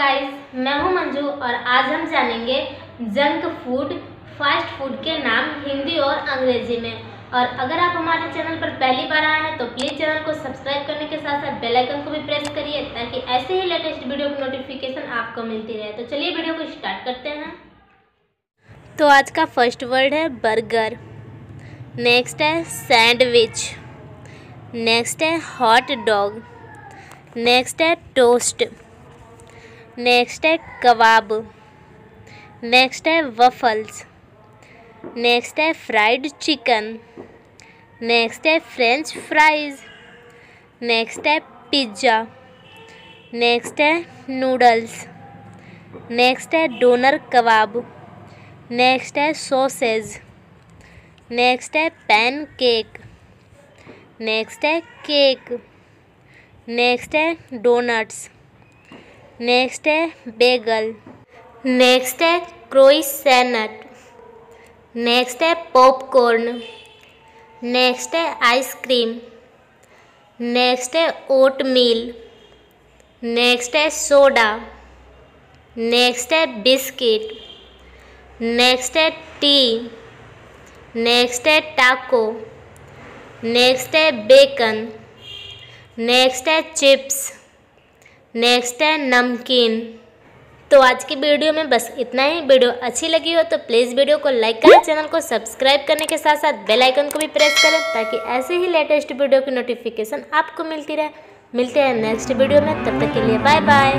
आज हम जानेंगे जंक फ़ूड फास्ट फ़ूड के नाम हिंदी और अंग्रेज़ी में। और अगर आप हमारे चैनल पर पहली बार आए हैं तो प्लीज़ चैनल को सब्सक्राइब करने के साथ साथ बेल आइकन को भी प्रेस करिए, ताकि ऐसे ही लेटेस्ट वीडियो की नोटिफिकेशन आपको मिलती रहे। तो चलिए वीडियो को स्टार्ट करते हैं। तो आज का फ़र्स्ट वर्ड है बर्गर नेक्स्ट है सैंडविच नेक्स्ट है हॉट डॉग नेक्स्ट है टोस्ट नेक्स्ट है कबाब नेक्स्ट है वफल्स नेक्स्ट है फ्राइड चिकन नेक्स्ट है फ्रेंच फ्राइज नेक्स्ट है पिज़्ज़ा नेक्स्ट है नूडल्स नेक्स्ट है डोनर कबाब नेक्स्ट है सॉसेज नेक्स्ट है पैन केक नेक्स्ट है केक नेक्स्ट है डोनट्स नेक्स्ट है बेगल नेक्स्ट है क्रोइसैनट नेक्स्ट है पॉपकॉर्न नेक्स्ट है आइसक्रीम नेक्स्ट है ओट मील नेक्स्ट है सोडा नेक्स्ट है बिस्किट नेक्स्ट है टी नेक्स्ट है टाको नेक्स्ट है बेकन नेक्स्ट है चिप्स नेक्स्ट है नमकीन। तो आज की वीडियो में बस इतना ही। वीडियो अच्छी लगी हो तो प्लीज़ वीडियो को लाइक करें चैनल को सब्सक्राइब करने के साथ साथ बेल आइकन को भी प्रेस करें ताकि ऐसे ही लेटेस्ट वीडियो की नोटिफिकेशन आपको मिलती रहे। मिलते हैं नेक्स्ट वीडियो में। तब तक के लिए बाय बाय